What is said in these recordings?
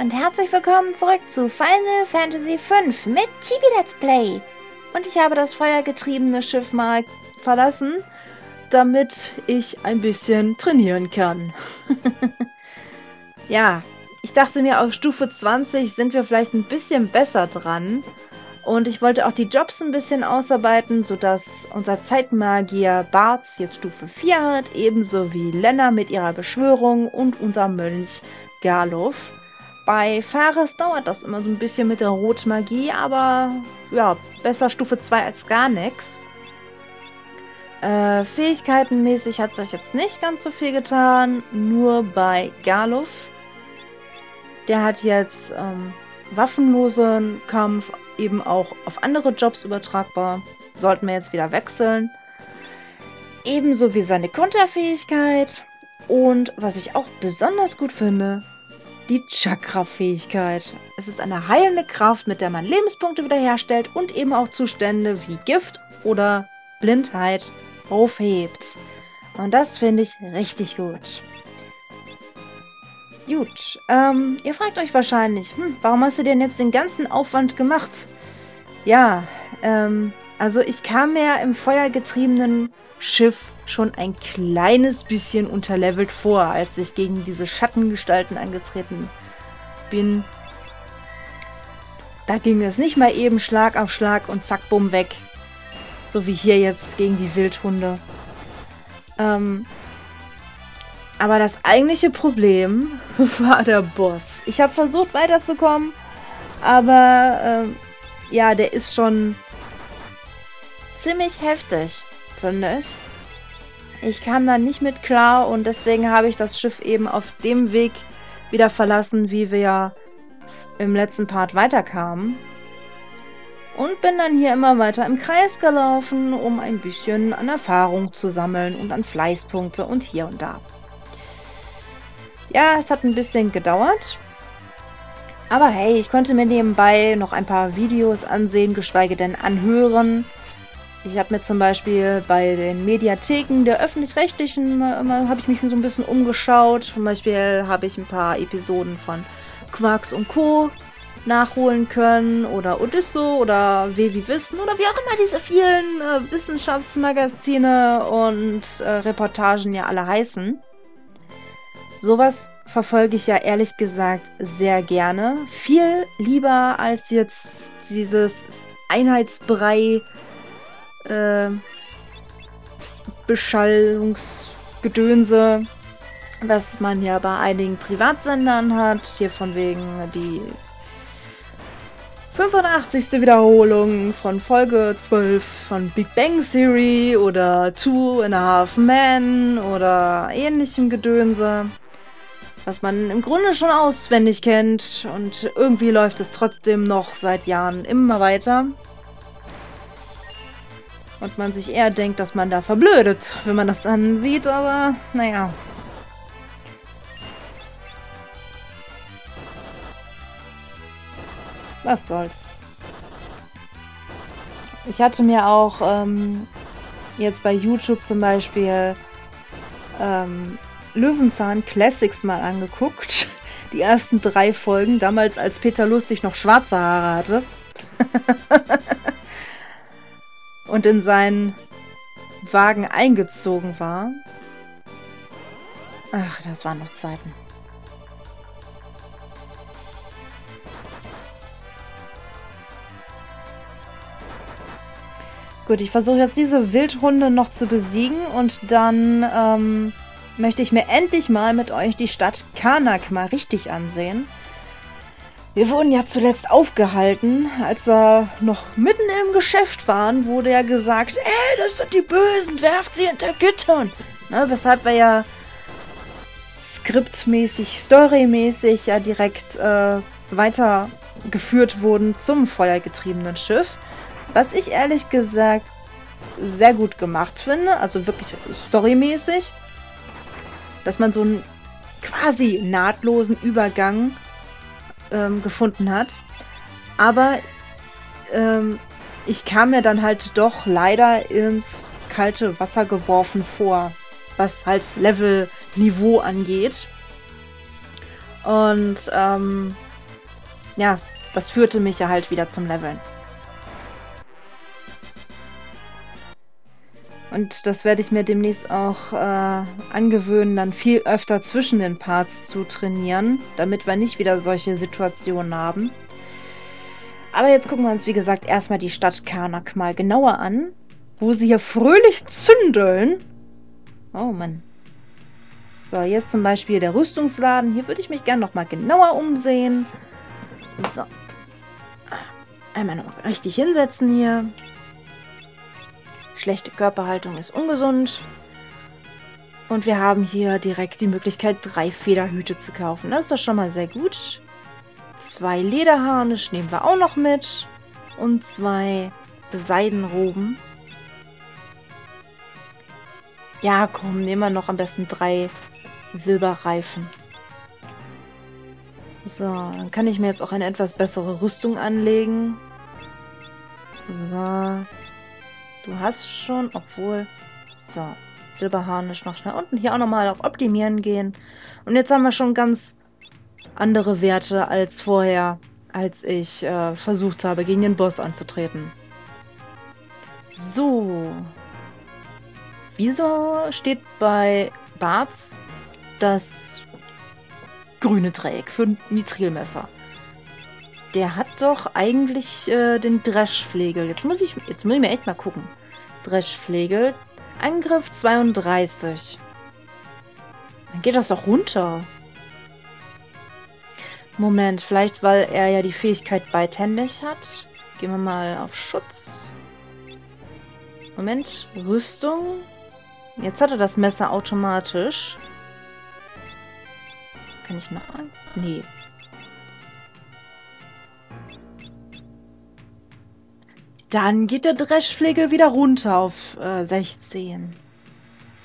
und herzlich willkommen zurück zu Final Fantasy V mit Chibi Let's Play. Und ich habe das feuergetriebene Schiff mal verlassen, damit ich ein bisschen trainieren kann. ja, ich dachte mir, auf Stufe 20 sind wir vielleicht ein bisschen besser dran. Und ich wollte auch die Jobs ein bisschen ausarbeiten, sodass unser Zeitmagier Barz jetzt Stufe 4 hat, ebenso wie Lena mit ihrer Beschwörung und unser Mönch Garloff. Bei Fares dauert das immer so ein bisschen mit der Rotmagie, aber ja, besser Stufe 2 als gar nichts. Äh, Fähigkeitenmäßig hat sich jetzt nicht ganz so viel getan, nur bei Garloff. Der hat jetzt ähm, waffenlosen Kampf eben auch auf andere Jobs übertragbar. Sollten wir jetzt wieder wechseln. Ebenso wie seine Konterfähigkeit. Und was ich auch besonders gut finde, die Chakra-Fähigkeit. Es ist eine heilende Kraft, mit der man Lebenspunkte wiederherstellt und eben auch Zustände wie Gift oder Blindheit aufhebt. Und das finde ich richtig gut. Gut, ähm, ihr fragt euch wahrscheinlich, hm, warum hast du denn jetzt den ganzen Aufwand gemacht? Ja, ähm, also ich kam mir im feuergetriebenen Schiff schon ein kleines bisschen unterlevelt vor, als ich gegen diese Schattengestalten angetreten bin. Da ging es nicht mal eben Schlag auf Schlag und zack, bumm, weg. So wie hier jetzt gegen die Wildhunde. Ähm, aber das eigentliche Problem war der Boss. Ich habe versucht weiterzukommen, aber ähm, ja, der ist schon ziemlich heftig, finde ich. Ich kam da nicht mit klar und deswegen habe ich das Schiff eben auf dem Weg wieder verlassen, wie wir im letzten Part weiterkamen. Und bin dann hier immer weiter im Kreis gelaufen, um ein bisschen an Erfahrung zu sammeln und an Fleißpunkte und hier und da. Ja, es hat ein bisschen gedauert. Aber hey, ich konnte mir nebenbei noch ein paar Videos ansehen, geschweige denn anhören. Ich habe mir zum Beispiel bei den Mediatheken der öffentlich-rechtlichen habe ich mich so ein bisschen umgeschaut. Zum Beispiel habe ich ein paar Episoden von Quarks und Co. nachholen können oder Odysso oder Wevi Wissen oder wie auch immer diese vielen äh, Wissenschaftsmagazine und äh, Reportagen ja alle heißen. Sowas verfolge ich ja ehrlich gesagt sehr gerne. Viel lieber als jetzt dieses Einheitsbrei äh, Beschallungsgedönse, was man ja bei einigen Privatsendern hat. Hier von wegen die 85. Wiederholung von Folge 12 von Big Bang Theory oder Two and a Half Men oder ähnlichem Gedönse was man im Grunde schon auswendig kennt und irgendwie läuft es trotzdem noch seit Jahren immer weiter. Und man sich eher denkt, dass man da verblödet, wenn man das ansieht, aber naja. Was soll's. Ich hatte mir auch ähm, jetzt bei YouTube zum Beispiel ähm, Löwenzahn Classics mal angeguckt. Die ersten drei Folgen, damals als Peter Lustig noch schwarze Haare hatte. und in seinen Wagen eingezogen war. Ach, das waren noch Zeiten. Gut, ich versuche jetzt diese Wildhunde noch zu besiegen und dann ähm, möchte ich mir endlich mal mit euch die Stadt Karnak mal richtig ansehen. Wir wurden ja zuletzt aufgehalten, als wir noch mitten im Geschäft waren, wurde ja gesagt, ey, das sind die Bösen, werft sie hinter Gittern. Ne, weshalb wir ja skriptmäßig, storymäßig ja direkt äh, weitergeführt wurden zum feuergetriebenen Schiff. Was ich ehrlich gesagt sehr gut gemacht finde, also wirklich storymäßig dass man so einen quasi nahtlosen Übergang ähm, gefunden hat. Aber ähm, ich kam mir dann halt doch leider ins kalte Wasser geworfen vor, was halt Level-Niveau angeht. Und ähm, ja, das führte mich ja halt wieder zum Leveln. Und das werde ich mir demnächst auch äh, angewöhnen, dann viel öfter zwischen den Parts zu trainieren, damit wir nicht wieder solche Situationen haben. Aber jetzt gucken wir uns, wie gesagt, erstmal die Stadt Karnak mal genauer an, wo sie hier fröhlich zündeln. Oh Mann. So, jetzt zum Beispiel der Rüstungsladen. Hier würde ich mich gerne nochmal genauer umsehen. So. Einmal noch richtig hinsetzen hier. Schlechte Körperhaltung ist ungesund. Und wir haben hier direkt die Möglichkeit, drei Federhüte zu kaufen. Das ist doch schon mal sehr gut. Zwei Lederharnisch nehmen wir auch noch mit. Und zwei Seidenroben. Ja, komm, nehmen wir noch am besten drei Silberreifen. So, dann kann ich mir jetzt auch eine etwas bessere Rüstung anlegen. So. Du hast schon, obwohl... So, Silberharnisch noch schnell unten. Hier auch nochmal auf Optimieren gehen. Und jetzt haben wir schon ganz andere Werte als vorher, als ich äh, versucht habe, gegen den Boss anzutreten. So. Wieso steht bei Barts das grüne Dreieck für ein Nitrilmesser? Der hat doch eigentlich äh, den Dreschflegel. Jetzt muss, ich, jetzt muss ich mir echt mal gucken. Dreschflegel. Angriff 32. Dann geht das doch runter. Moment, vielleicht weil er ja die Fähigkeit beidhändig hat. Gehen wir mal auf Schutz. Moment, Rüstung. Jetzt hat er das Messer automatisch. Kann ich noch an? Nee. Dann geht der Dreschflegel wieder runter auf äh, 16.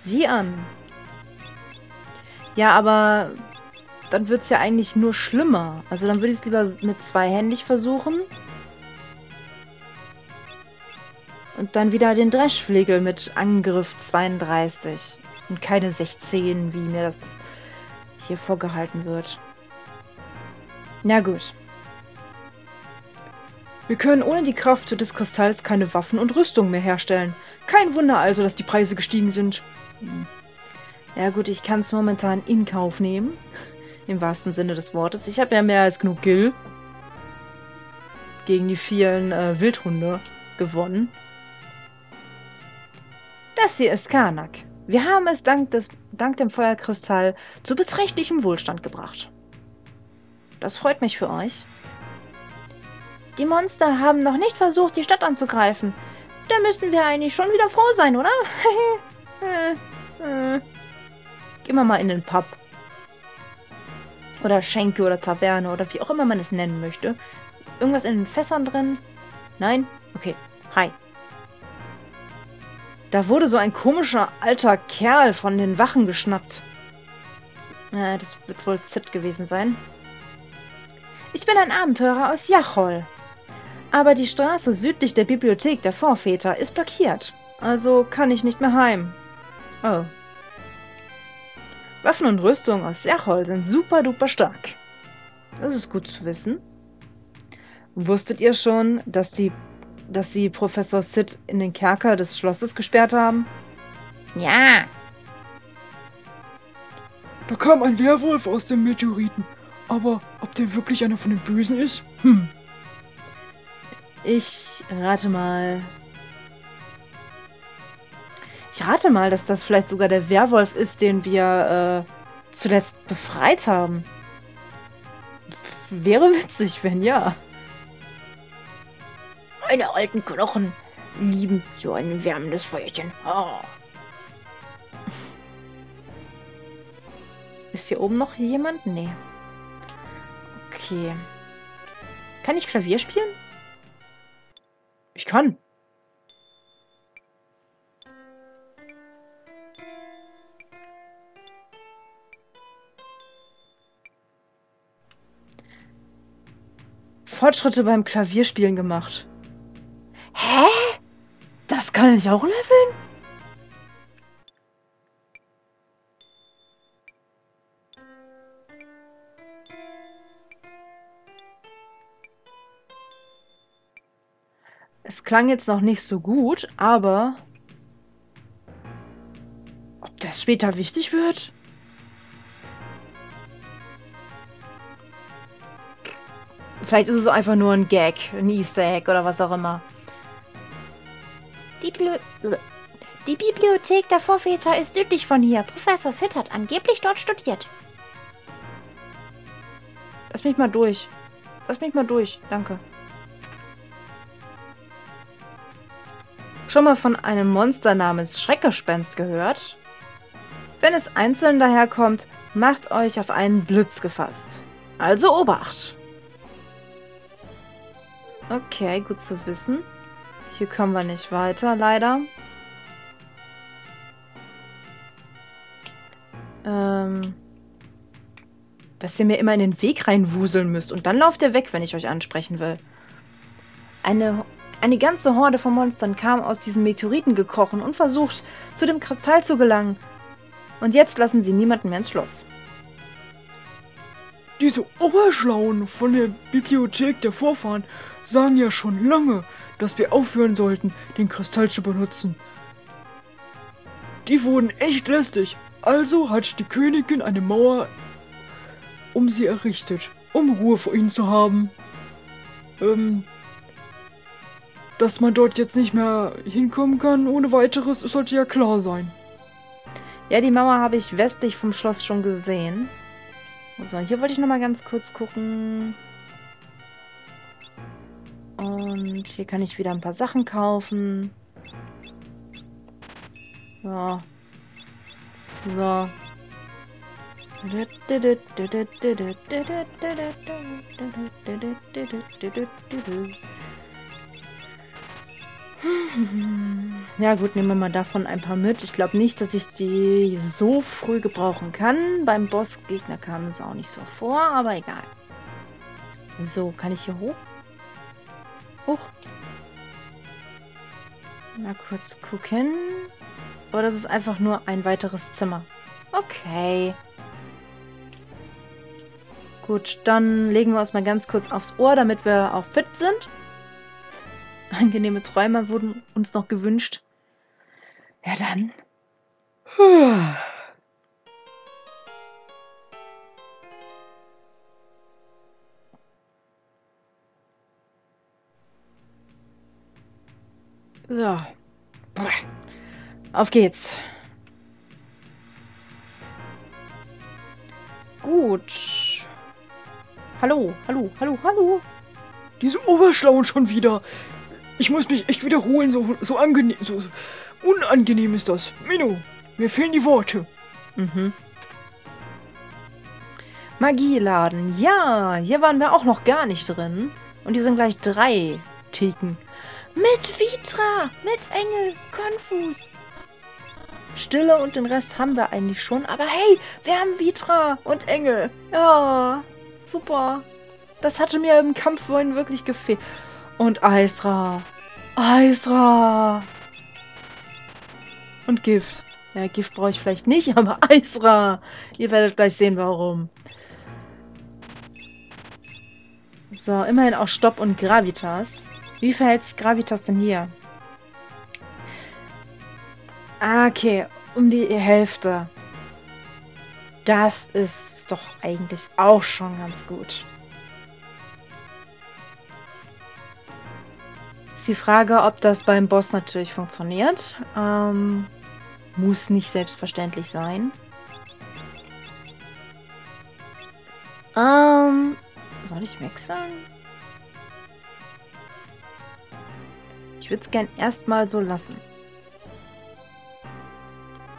Sieh an. Ja, aber dann wird es ja eigentlich nur schlimmer. Also dann würde ich es lieber mit zweihändig versuchen. Und dann wieder den Dreschflegel mit Angriff 32. Und keine 16, wie mir das hier vorgehalten wird. Na gut. Wir können ohne die Kraft des Kristalls keine Waffen und Rüstung mehr herstellen. Kein Wunder also, dass die Preise gestiegen sind. Ja gut, ich kann es momentan in Kauf nehmen. Im wahrsten Sinne des Wortes. Ich habe ja mehr als genug Gil gegen die vielen äh, Wildhunde gewonnen. Das hier ist Karnak. Wir haben es dank, des, dank dem Feuerkristall zu beträchtlichem Wohlstand gebracht. Das freut mich für euch. Die Monster haben noch nicht versucht, die Stadt anzugreifen. Da müssen wir eigentlich schon wieder froh sein, oder? Gehen wir mal in den Pub. Oder Schenke oder Taverne oder wie auch immer man es nennen möchte. Irgendwas in den Fässern drin? Nein? Okay. Hi. Da wurde so ein komischer alter Kerl von den Wachen geschnappt. Äh, das wird wohl Sid gewesen sein. Ich bin ein Abenteurer aus Jachol. Aber die Straße südlich der Bibliothek der Vorväter ist blockiert. Also kann ich nicht mehr heim. Oh. Waffen und Rüstung aus Jachol sind super duper stark. Das ist gut zu wissen. Wusstet ihr schon, dass die dass sie Professor Sid in den Kerker des Schlosses gesperrt haben? Ja. Da kam ein Werwolf aus dem Meteoriten. Aber ob der wirklich einer von den Bösen ist? Hm. Ich rate mal. Ich rate mal, dass das vielleicht sogar der Werwolf ist, den wir äh, zuletzt befreit haben. Wäre witzig, wenn ja. Meine alten Knochen lieben so ein wärmendes Feuerchen. Oh. Ist hier oben noch jemand? Nee. Okay. Kann ich Klavier spielen? Ich kann. Fortschritte beim Klavierspielen gemacht. Hä? Das kann ich auch leveln? Klang jetzt noch nicht so gut, aber ob das später wichtig wird? Vielleicht ist es einfach nur ein Gag, ein Easter Egg oder was auch immer. Die, Bibli die Bibliothek der Vorväter ist südlich von hier. Professor Sid hat angeblich dort studiert. Lass mich mal durch. Lass mich mal durch. Danke. Schon mal von einem Monster namens Schreckgespenst gehört? Wenn es einzeln daherkommt, macht euch auf einen Blitz gefasst. Also Obacht! Okay, gut zu wissen. Hier kommen wir nicht weiter, leider. Ähm, dass ihr mir immer in den Weg reinwuseln müsst und dann lauft ihr weg, wenn ich euch ansprechen will. Eine, eine ganze Horde von Monstern kam aus diesen Meteoriten gekrochen und versucht, zu dem Kristall zu gelangen. Und jetzt lassen sie niemanden mehr ins Schloss. Diese Oberschlauen von der Bibliothek der Vorfahren sagen ja schon lange, dass wir aufhören sollten, den Kristall zu benutzen. Die wurden echt lästig, also hat die Königin eine Mauer um sie errichtet, um Ruhe vor ihnen zu haben. Ähm, dass man dort jetzt nicht mehr hinkommen kann ohne weiteres, sollte ja klar sein. Ja, die Mauer habe ich westlich vom Schloss schon gesehen. So, hier wollte ich nochmal ganz kurz gucken. Und hier kann ich wieder ein paar Sachen kaufen. So. So. Ja gut, nehmen wir mal davon ein paar mit. Ich glaube nicht, dass ich die so früh gebrauchen kann. Beim Bossgegner kam es auch nicht so vor, aber egal. So, kann ich hier hoch? Hoch. Mal kurz gucken. Oder das ist einfach nur ein weiteres Zimmer. Okay. Gut, dann legen wir uns mal ganz kurz aufs Ohr, damit wir auch fit sind. Angenehme Träume wurden uns noch gewünscht. Ja, dann. So. Auf geht's. Gut. Hallo, hallo, hallo, hallo. Diese Oberschlauen schon wieder. Ich muss mich echt wiederholen, so, so angenehm, so, so unangenehm ist das. Mino, mir fehlen die Worte. Mhm. Magieladen. Ja, hier waren wir auch noch gar nicht drin. Und hier sind gleich drei Theken. Mit Vitra, mit Engel, Konfus. Stille und den Rest haben wir eigentlich schon. Aber hey, wir haben Vitra und Engel. Ja, super. Das hatte mir im Kampf vorhin wirklich gefehlt. Und Aisra. Aisra. Und Gift. Ja, Gift brauche ich vielleicht nicht, aber Aisra. Ihr werdet gleich sehen, warum. So, immerhin auch Stopp und Gravitas. Wie verhält sich Gravitas denn hier? Okay, um die Hälfte. Das ist doch eigentlich auch schon ganz gut. Ist die Frage, ob das beim Boss natürlich funktioniert. Ähm, muss nicht selbstverständlich sein. Ähm, soll ich wechseln? Ich würde es gern erstmal so lassen.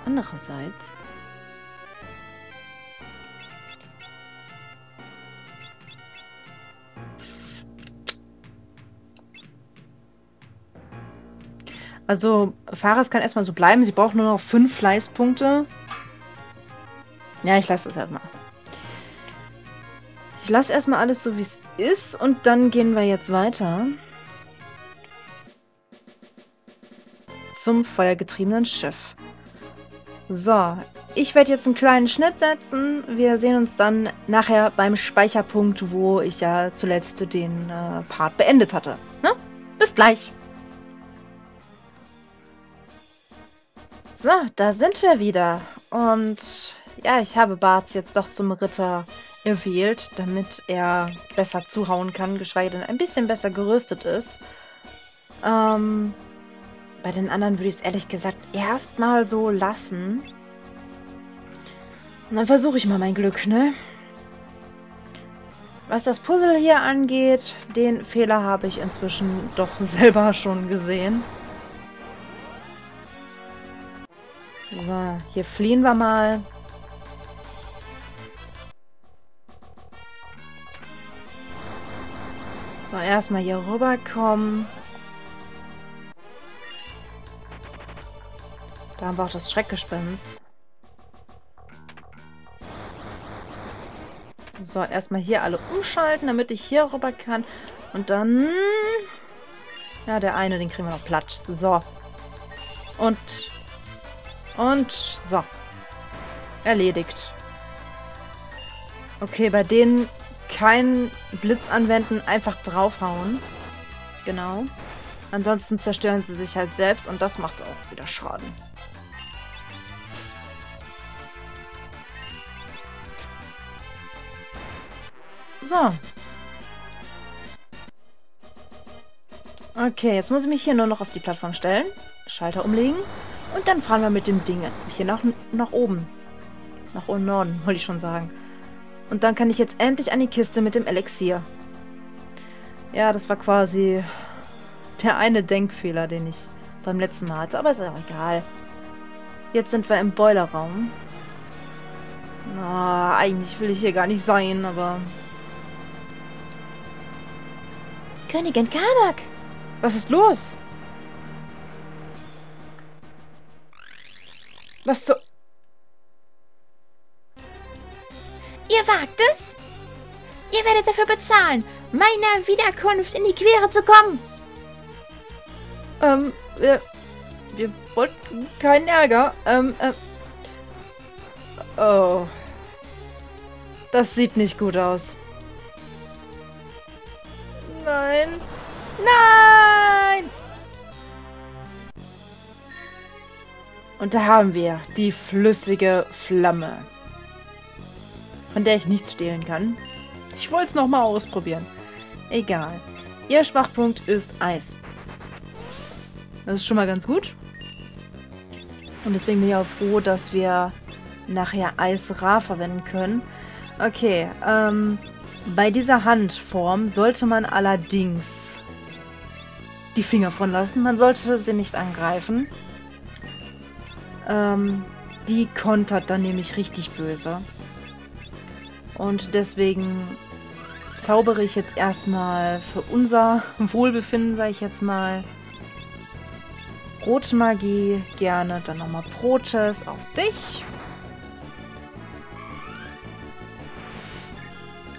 Andererseits... Also, Fahrers kann erstmal so bleiben. Sie braucht nur noch fünf Fleißpunkte. Ja, ich lasse das erstmal. Ich lasse erstmal alles so, wie es ist. Und dann gehen wir jetzt weiter. Zum feuergetriebenen Schiff. So, ich werde jetzt einen kleinen Schnitt setzen. Wir sehen uns dann nachher beim Speicherpunkt, wo ich ja zuletzt den äh, Part beendet hatte. Ne? Bis gleich. So, da sind wir wieder. Und ja, ich habe Barts jetzt doch zum Ritter erwählt, damit er besser zuhauen kann, geschweige denn ein bisschen besser gerüstet ist. Ähm, bei den anderen würde ich es ehrlich gesagt erstmal so lassen. Und dann versuche ich mal mein Glück, ne? Was das Puzzle hier angeht, den Fehler habe ich inzwischen doch selber schon gesehen. So, hier fliehen wir mal. So, erstmal hier rüberkommen. Da haben wir auch das Schreckgespenst. So, erstmal hier alle umschalten, damit ich hier rüber kann. Und dann... Ja, der eine, den kriegen wir noch platt. So. Und... Und... So. Erledigt. Okay, bei denen keinen Blitz anwenden, einfach draufhauen. Genau. Ansonsten zerstören sie sich halt selbst und das macht auch wieder Schaden. So. Okay, jetzt muss ich mich hier nur noch auf die Plattform stellen. Schalter umlegen. Und dann fahren wir mit dem Ding hier nach, nach oben. Nach Norden, wollte ich schon sagen. Und dann kann ich jetzt endlich an die Kiste mit dem Elixier. Ja, das war quasi der eine Denkfehler, den ich beim letzten Mal hatte. Aber ist auch egal. Jetzt sind wir im Boilerraum. Na, eigentlich will ich hier gar nicht sein, aber... Königin Karnak! Was ist los? Was so... Ihr wagt es? Ihr werdet dafür bezahlen, meiner Wiederkunft in die Quere zu kommen. Ähm, wir, wir wollten keinen Ärger. Ähm, ähm. Oh. Das sieht nicht gut aus. Nein. Nein! Und da haben wir die flüssige Flamme von der ich nichts stehlen kann. Ich wollte es nochmal ausprobieren. Egal. Ihr Schwachpunkt ist Eis. Das ist schon mal ganz gut. Und deswegen bin ich auch froh, dass wir nachher Eis Ra verwenden können. Okay, ähm, bei dieser Handform sollte man allerdings die Finger von lassen. Man sollte sie nicht angreifen. Ähm, die kontert dann nämlich richtig böse. Und deswegen zaubere ich jetzt erstmal für unser Wohlbefinden, sage ich jetzt mal, Rotmagie gerne. Dann nochmal Protes auf dich.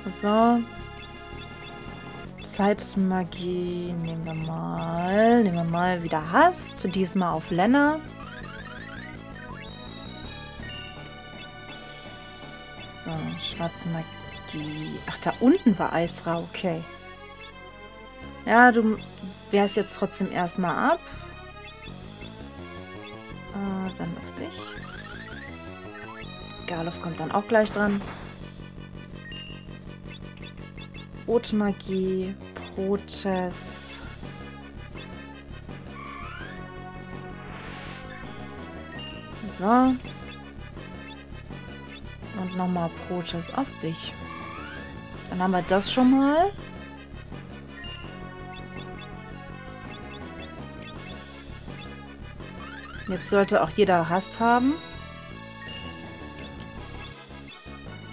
So. Zeitmagie nehmen wir mal. Nehmen wir mal wieder Hast. Diesmal auf Lena. So, schwarze Magie. Ach, da unten war Eisra, okay. Ja, du wehrst jetzt trotzdem erstmal ab. Äh, dann auf dich. Garloff kommt dann auch gleich dran. Rotmagie, Protes. So. Und nochmal Protes auf dich. Dann haben wir das schon mal. Jetzt sollte auch jeder Hast haben.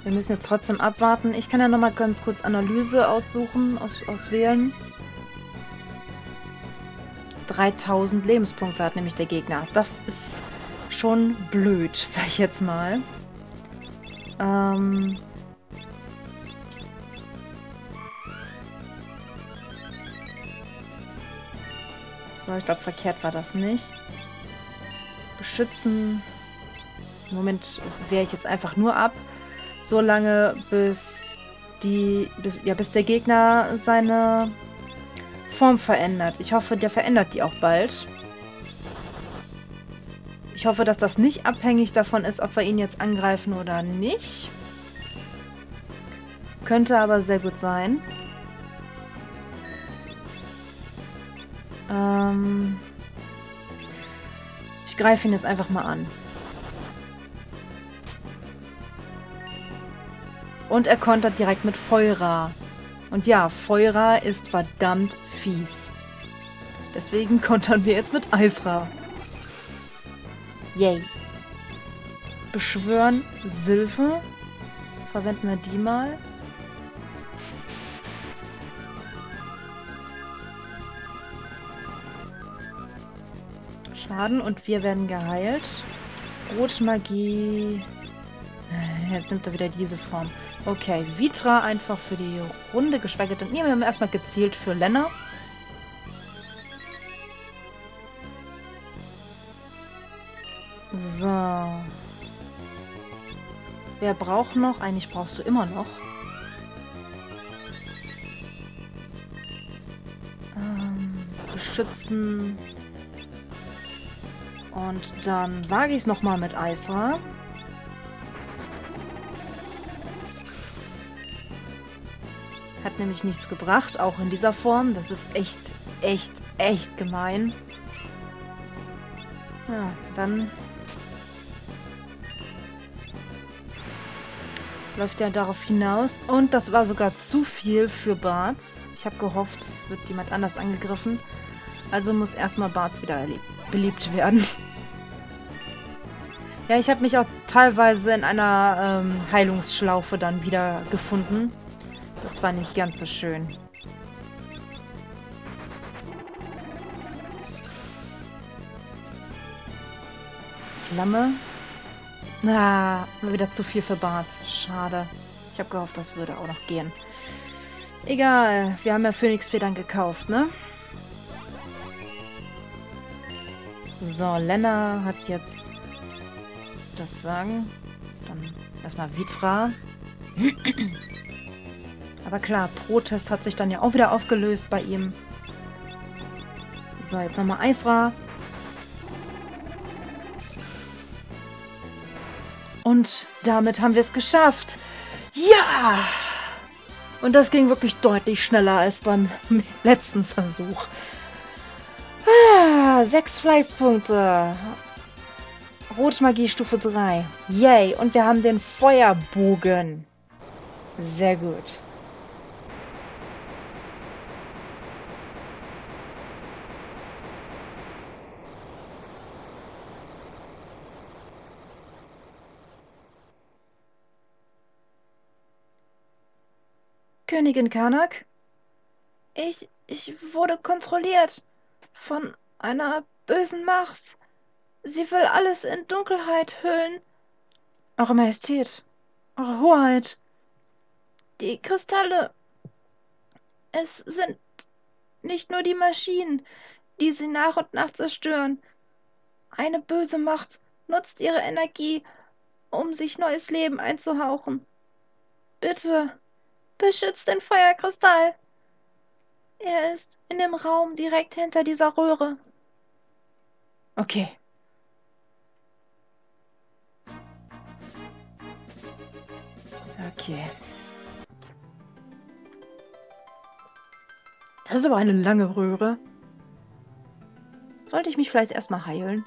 Wir müssen jetzt trotzdem abwarten. Ich kann ja nochmal ganz kurz Analyse aussuchen, aus, auswählen. 3000 Lebenspunkte hat nämlich der Gegner. Das ist schon blöd, sag ich jetzt mal. Ähm... So, ich glaube, verkehrt war das nicht. Beschützen. Im Moment wehre ich jetzt einfach nur ab. So lange, bis die, bis, ja, bis der Gegner seine Form verändert. Ich hoffe, der verändert die auch bald. Ich hoffe, dass das nicht abhängig davon ist, ob wir ihn jetzt angreifen oder nicht. Könnte aber sehr gut sein. Ähm ich greife ihn jetzt einfach mal an. Und er kontert direkt mit Feuer. Und ja, Feuer ist verdammt fies. Deswegen kontern wir jetzt mit Eisra. Yay. Beschwören Silve. Verwenden wir die mal. Schaden und wir werden geheilt. Rotmagie. Jetzt nimmt er wieder diese Form. Okay, Vitra einfach für die Runde gespeichert. Und nehmen wir erstmal gezielt für Lenner. So. Wer braucht noch? Eigentlich brauchst du immer noch. Ähm, beschützen. Und dann wage ich es nochmal mit Eisra. Hat nämlich nichts gebracht, auch in dieser Form. Das ist echt, echt, echt gemein. Ja, dann läuft ja darauf hinaus. Und das war sogar zu viel für Barts. Ich habe gehofft, es wird jemand anders angegriffen. Also muss erstmal Barts wieder beliebt werden. Ja, ich habe mich auch teilweise in einer ähm, Heilungsschlaufe dann wieder gefunden. Das war nicht ganz so schön. Flamme. Na, ah, wieder zu viel für Barts. Schade. Ich habe gehofft, das würde auch noch gehen. Egal, wir haben ja Phoenix dann gekauft, ne? So, Lena hat jetzt das sagen. Dann erstmal Vitra. Aber klar, Protest hat sich dann ja auch wieder aufgelöst bei ihm. So, jetzt nochmal Eisra. Und damit haben wir es geschafft. Ja! Und das ging wirklich deutlich schneller als beim letzten Versuch. Ah, sechs Fleißpunkte. Rotmagie Stufe 3. Yay. Und wir haben den Feuerbogen. Sehr gut. Königin Karnak? Ich, ich wurde kontrolliert von einer bösen Macht. Sie will alles in Dunkelheit hüllen. Eure Majestät, Eure Hoheit. Die Kristalle. Es sind nicht nur die Maschinen, die sie nach und nach zerstören. Eine böse Macht nutzt ihre Energie, um sich neues Leben einzuhauchen. Bitte, beschützt den Feuerkristall. Er ist in dem Raum direkt hinter dieser Röhre. Okay. Okay. Das ist aber eine lange Röhre. Sollte ich mich vielleicht erstmal heilen?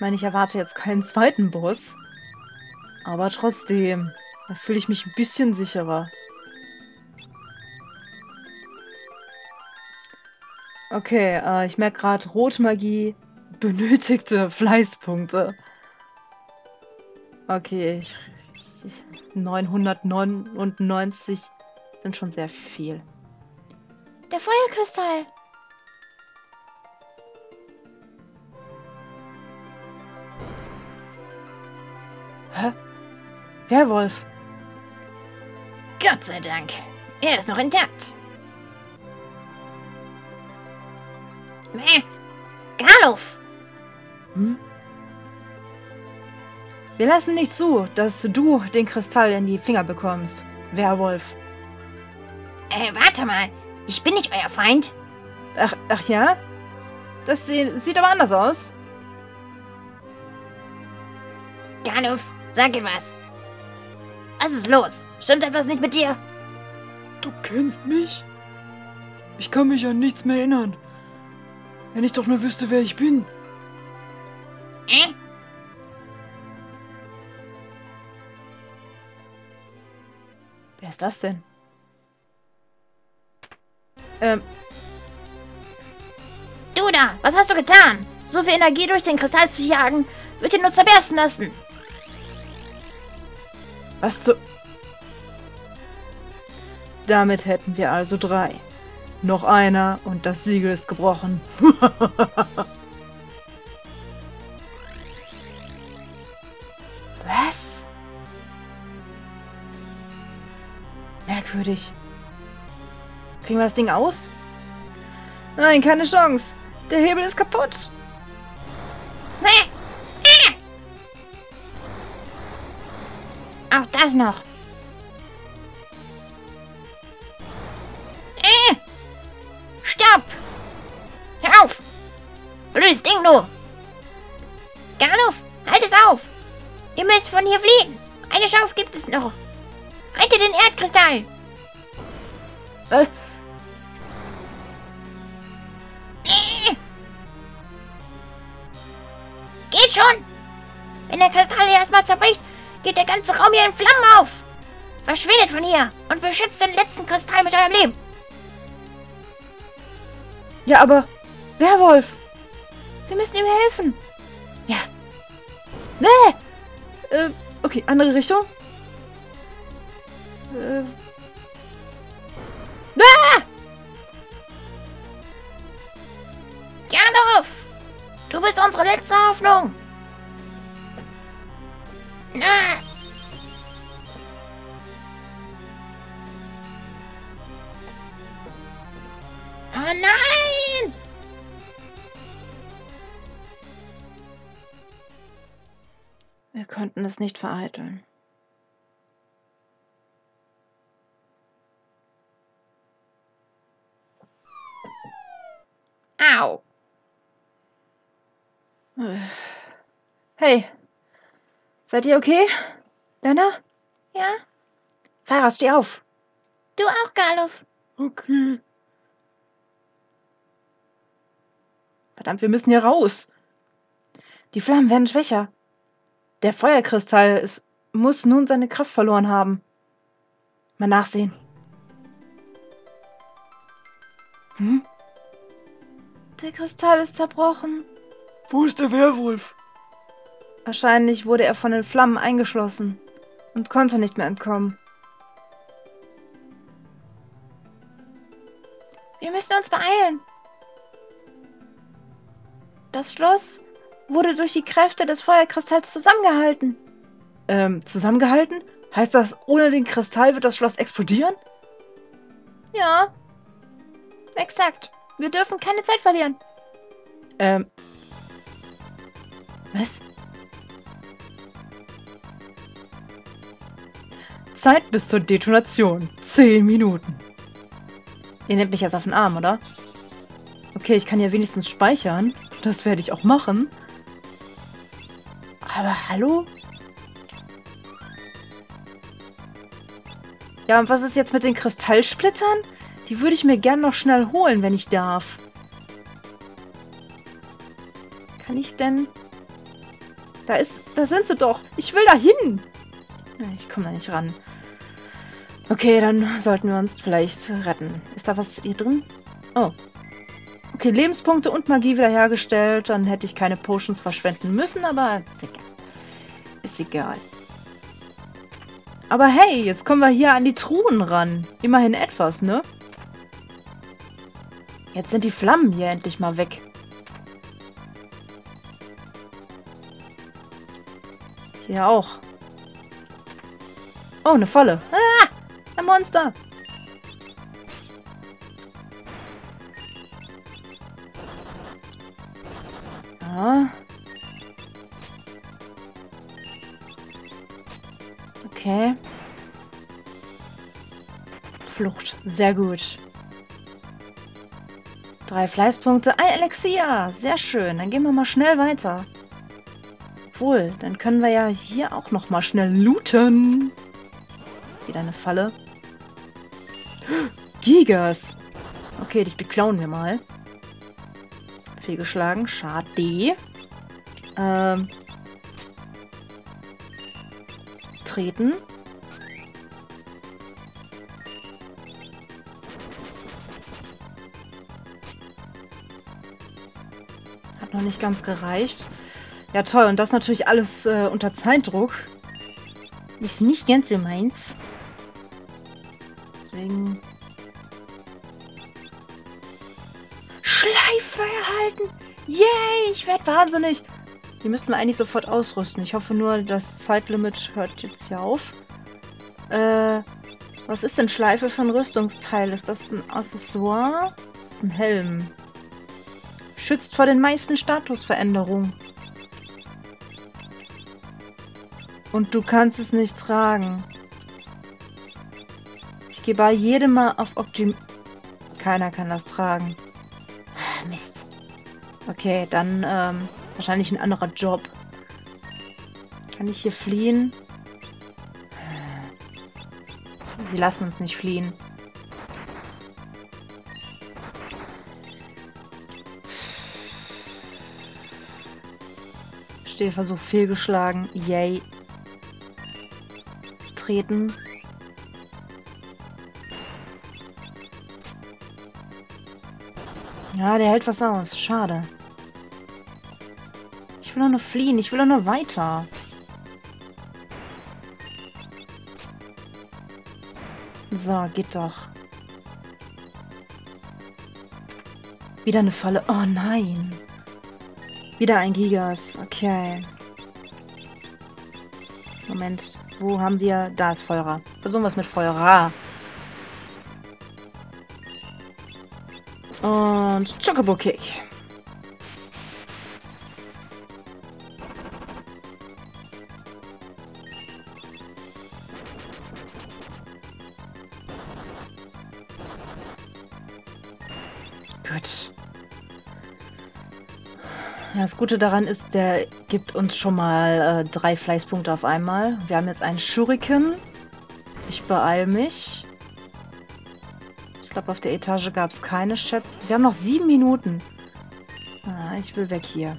Ich meine, ich erwarte jetzt keinen zweiten Boss. Aber trotzdem, da fühle ich mich ein bisschen sicherer. Okay, äh, ich merke gerade, Rotmagie benötigte Fleißpunkte. Okay, ich, ich, 999 sind schon sehr viel. Der Feuerkristall. Werwolf. Gott sei Dank. Er ist noch intakt. Nee. Garlof. Hm? Wir lassen nicht zu, dass du den Kristall in die Finger bekommst, Werwolf. Äh, warte mal. Ich bin nicht euer Feind. Ach, ach ja? Das sie sieht aber anders aus. Ganuf, sag etwas. Was ist los? Stimmt etwas nicht mit dir? Du kennst mich? Ich kann mich an nichts mehr erinnern. Wenn ich doch nur wüsste, wer ich bin. Äh? Wer ist das denn? Ähm, Du da, was hast du getan? So viel Energie durch den Kristall zu jagen, wird ihn nur zerbersten lassen. Was zu... Damit hätten wir also drei. Noch einer und das Siegel ist gebrochen. Was? Merkwürdig. Kriegen wir das Ding aus? Nein, keine Chance. Der Hebel ist kaputt. Das noch. Äh. Stopp! Hör auf! Blödes Ding, du! Ganuf, halt es auf! Ihr müsst von hier fliehen! Eine Chance gibt es noch! Rette den Erdkristall! Äh, Äh. Geht schon! Wenn der Kristall erstmal zerbricht, geht der ganze Raum hier in Flammen auf! Verschwindet von hier und beschützt den letzten Kristall mit eurem Leben! ja, aber... Werwolf! Wir müssen ihm helfen. Ja. Nee! Äh, okay, andere Richtung. Oh nein! Wir konnten es nicht vereiteln. Au! Hey, seid ihr okay? Lena? Ja? Farah, steh auf. Du auch, Galuf. Okay. Verdammt, wir müssen hier raus. Die Flammen werden schwächer. Der Feuerkristall es muss nun seine Kraft verloren haben. Mal nachsehen. Hm? Der Kristall ist zerbrochen. Wo ist der Werwolf? Wahrscheinlich wurde er von den Flammen eingeschlossen und konnte nicht mehr entkommen. Wir müssen uns beeilen. Das Schloss wurde durch die Kräfte des Feuerkristalls zusammengehalten. Ähm, zusammengehalten? Heißt das, ohne den Kristall wird das Schloss explodieren? Ja. Exakt. Wir dürfen keine Zeit verlieren. Ähm. Was? Zeit bis zur Detonation. Zehn Minuten. Ihr nehmt mich jetzt auf den Arm, oder? Okay, ich kann ja wenigstens speichern. Das werde ich auch machen. Aber hallo? Ja, und was ist jetzt mit den Kristallsplittern? Die würde ich mir gern noch schnell holen, wenn ich darf. Kann ich denn... Da ist... Da sind sie doch. Ich will da hin. Ich komme da nicht ran. Okay, dann sollten wir uns vielleicht retten. Ist da was hier drin? Oh. Okay, Lebenspunkte und Magie wiederhergestellt. Dann hätte ich keine Potions verschwenden müssen, aber ist egal. Ist egal. Aber hey, jetzt kommen wir hier an die Truhen ran. Immerhin etwas, ne? Jetzt sind die Flammen hier endlich mal weg. Hier auch. Oh, eine Falle. Ah, ein Monster. Ja. Okay. Flucht. Sehr gut. Drei Fleißpunkte, ein Elixier. Sehr schön. Dann gehen wir mal schnell weiter. Obwohl, dann können wir ja hier auch noch mal schnell looten. Wieder eine Falle. Gigas. Okay, dich beklauen wir mal. Fehlgeschlagen. Schade. Ähm. Treten. Hat noch nicht ganz gereicht. Ja, toll. Und das natürlich alles äh, unter Zeitdruck. Ist nicht ganz so meins. Werde wahnsinnig! Die müssten wir eigentlich sofort ausrüsten. Ich hoffe nur, das Zeitlimit hört jetzt hier auf. Äh, was ist denn Schleife für ein Rüstungsteil? Ist das ein Accessoire? Das ist ein Helm. Schützt vor den meisten Statusveränderungen. Und du kannst es nicht tragen. Ich gehe bei jedem Mal auf Optim... Keiner kann das tragen. Ah, Mist. Okay, dann ähm, wahrscheinlich ein anderer Job. Kann ich hier fliehen? Sie lassen uns nicht fliehen. Stehversuch fehlgeschlagen. Yay treten. Ja, der hält was aus. Schade. Ich will doch nur fliehen. Ich will doch nur weiter. So, geht doch. Wieder eine Falle. Oh nein. Wieder ein Gigas. Okay. Moment. Wo haben wir... Da ist Feuerer. Versuchen wir es mit Feuerer. Und Chocobo Kick. Gut. Das Gute daran ist, der gibt uns schon mal äh, drei Fleißpunkte auf einmal. Wir haben jetzt einen Schuriken. Ich beeile mich. Ich glaube, auf der Etage gab es keine Schätze. Wir haben noch sieben Minuten. Ah, ich will weg hier.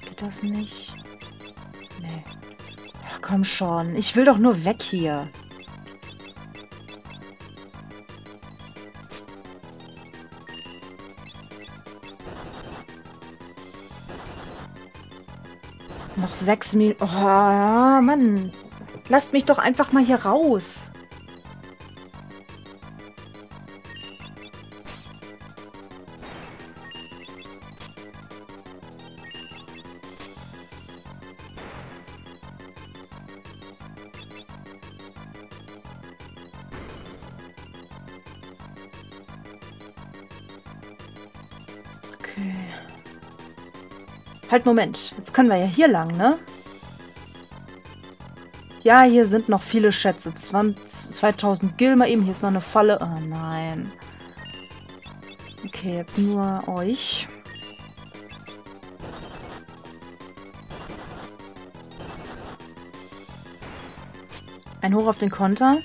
Geht das nicht? Nee. Ach, komm schon. Ich will doch nur weg hier. Sechs Minuten. Oh, Mann. Lasst mich doch einfach mal hier raus. Halt, Moment. Jetzt können wir ja hier lang, ne? Ja, hier sind noch viele Schätze. 20, 2000 Gil mal eben. Hier ist noch eine Falle. Oh nein. Okay, jetzt nur euch. Ein Hoch auf den Konter.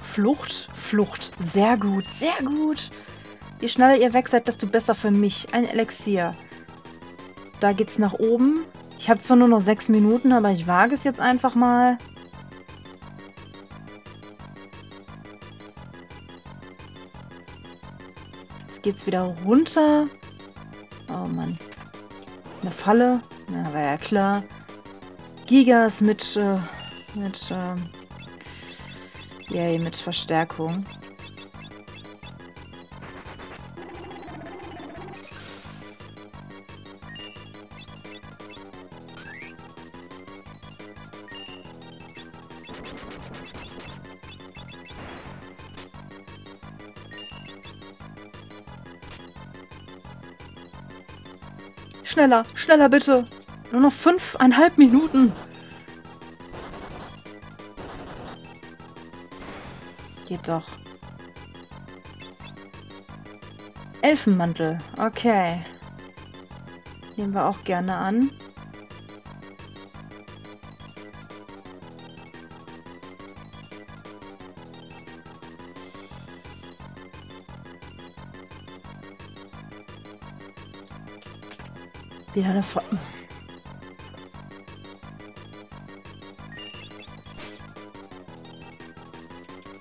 Flucht, Flucht. Sehr gut, sehr gut. Je schneller ihr weg seid, desto besser für mich. Ein Elixier. Da geht's nach oben. Ich habe zwar nur noch sechs Minuten, aber ich wage es jetzt einfach mal. Jetzt geht's wieder runter. Oh Mann. Eine Falle. Na, war ja klar. Gigas mit, äh, mit, äh, yay, mit Verstärkung. Schneller, schneller bitte. Nur noch fünfeinhalb Minuten. Geht doch. Elfenmantel. Okay. Nehmen wir auch gerne an. Wieder Fo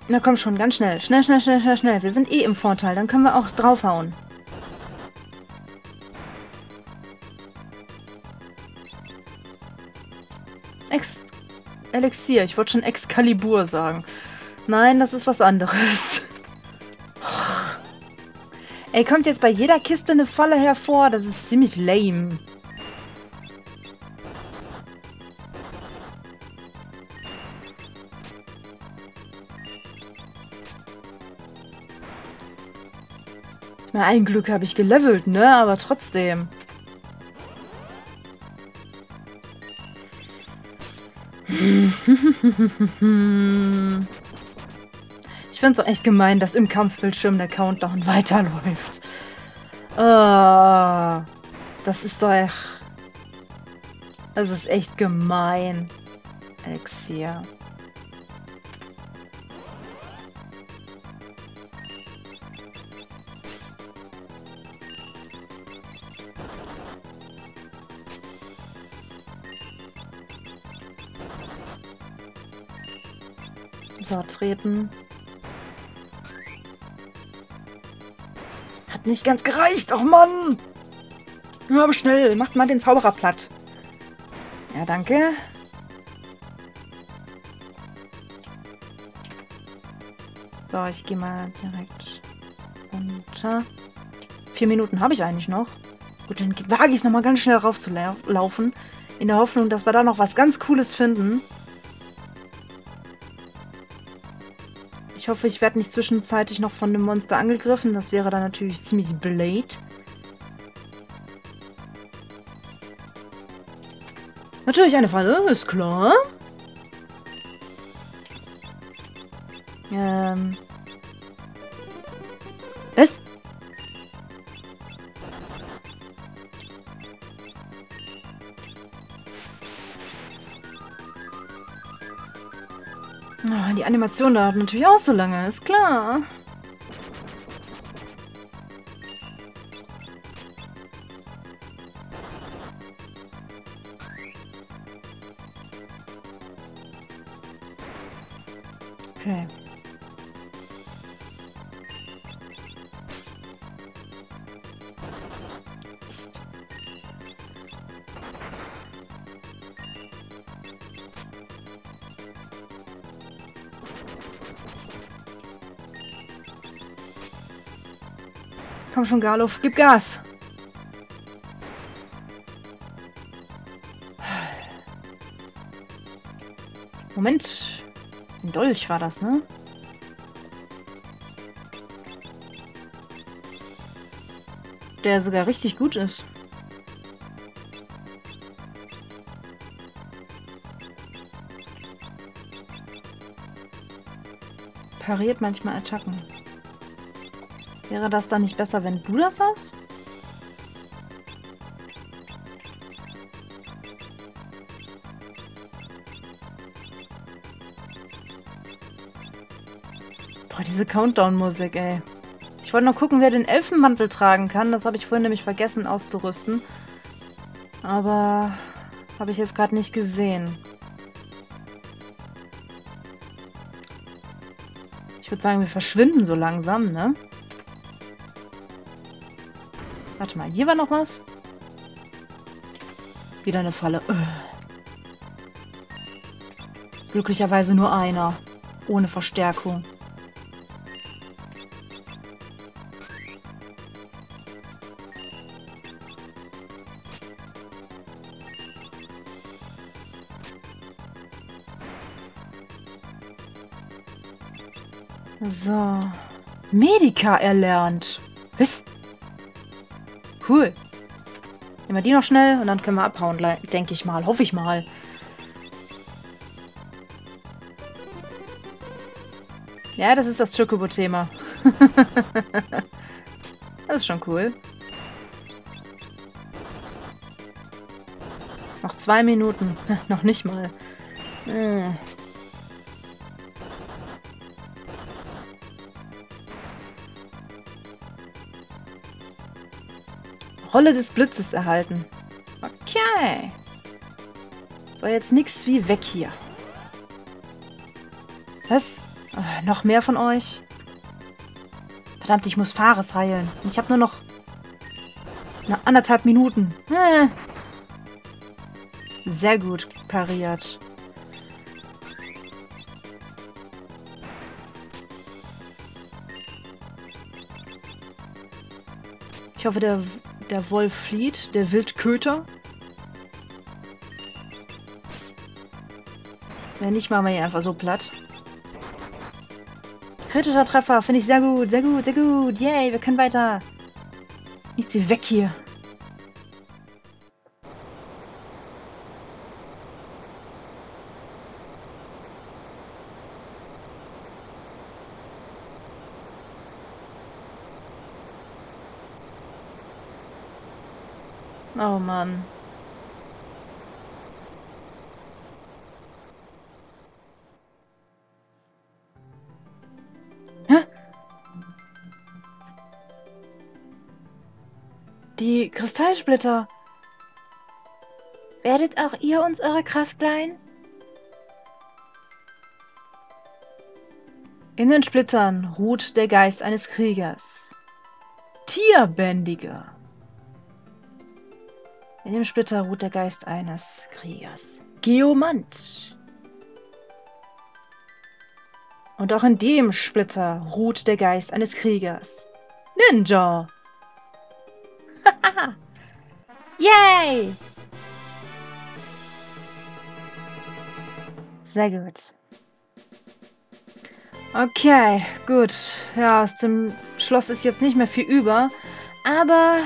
Na komm schon, ganz schnell. Schnell, schnell, schnell, schnell, schnell. Wir sind eh im Vorteil. Dann können wir auch draufhauen. Ex... Elixier. Ich wollte schon Excalibur sagen. Nein, das ist was anderes. Ey, kommt jetzt bei jeder Kiste eine Falle hervor? Das ist ziemlich lame. Na, ein Glück habe ich gelevelt, ne? Aber trotzdem. Finde es auch echt gemein, dass im Kampfbildschirm der Countdown weiterläuft. Oh, das ist doch... echt... Das ist echt gemein. Elixier. So, treten. Nicht ganz gereicht. Och Mann! Nur aber schnell. Macht mal den Zauberer platt. Ja, danke. So, ich gehe mal direkt runter. Vier Minuten habe ich eigentlich noch. Gut, dann wage ich es nochmal ganz schnell raufzulaufen. In der Hoffnung, dass wir da noch was ganz Cooles finden. Ich hoffe, ich werde nicht zwischenzeitlich noch von einem Monster angegriffen. Das wäre dann natürlich ziemlich blade. Natürlich eine Falle, ist klar. Animation dauert natürlich auch so lange, ist klar. Komm schon, Garloff, gib Gas. Moment. Ein Dolch war das, ne? Der sogar richtig gut ist. Pariert manchmal Attacken. Wäre das dann nicht besser, wenn du das hast? Boah, diese Countdown-Musik, ey. Ich wollte noch gucken, wer den Elfenmantel tragen kann. Das habe ich vorhin nämlich vergessen auszurüsten. Aber habe ich jetzt gerade nicht gesehen. Ich würde sagen, wir verschwinden so langsam, ne? Warte mal, hier war noch was? Wieder eine Falle. Ugh. Glücklicherweise nur einer. Ohne Verstärkung. So. Medika erlernt. Was? Cool. Gehen wir die noch schnell und dann können wir abhauen, denke ich mal. Hoffe ich mal. Ja, das ist das Chocobo-Thema. das ist schon cool. Noch zwei Minuten. noch nicht mal. Äh. Rolle des Blitzes erhalten. Okay. So, jetzt nichts wie weg hier. Was? Oh, noch mehr von euch? Verdammt, ich muss Fares heilen. Und ich habe nur noch... Noch anderthalb Minuten. Äh. Sehr gut pariert. Ich hoffe, der der Wolf flieht. Der Wildköter. Wenn nicht, machen wir hier einfach so platt. Kritischer Treffer. Finde ich sehr gut. Sehr gut, sehr gut. Yay, wir können weiter. Nichts wie weg hier. Hä? Die Kristallsplitter. Werdet auch ihr uns eure Kraft leihen? In den Splittern ruht der Geist eines Kriegers. Tierbändiger. In dem Splitter ruht der Geist eines Kriegers. Geomant. Und auch in dem Splitter ruht der Geist eines Kriegers. Ninja. Yay! Sehr gut. Okay, gut. Ja, aus dem Schloss ist jetzt nicht mehr viel über. Aber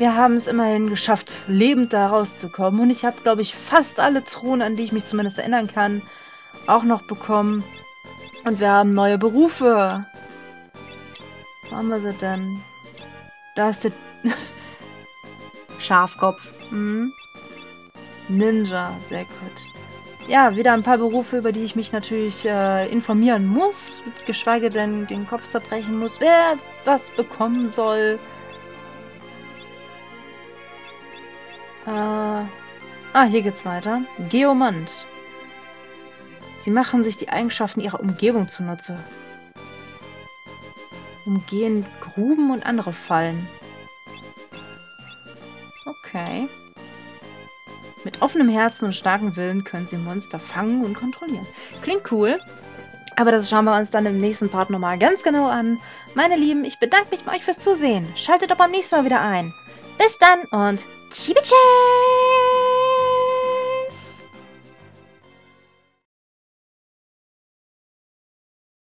wir haben es immerhin geschafft, lebend da rauszukommen. Und ich habe, glaube ich, fast alle Thronen, an die ich mich zumindest erinnern kann, auch noch bekommen. Und wir haben neue Berufe. Wo haben wir sie denn? Da ist der Schafkopf. Hm? Ninja, sehr gut. Ja, wieder ein paar Berufe, über die ich mich natürlich äh, informieren muss, geschweige denn den Kopf zerbrechen muss, wer was bekommen soll. Äh, ah, hier geht's weiter. Geomant. Sie machen sich die Eigenschaften ihrer Umgebung zunutze. Umgehen Gruben und andere Fallen. Okay. Mit offenem Herzen und starkem Willen können sie Monster fangen und kontrollieren. Klingt cool. Aber das schauen wir uns dann im nächsten Part nochmal ganz genau an. Meine Lieben, ich bedanke mich bei euch fürs Zusehen. Schaltet doch beim nächsten Mal wieder ein. Bis dann und Chibiche!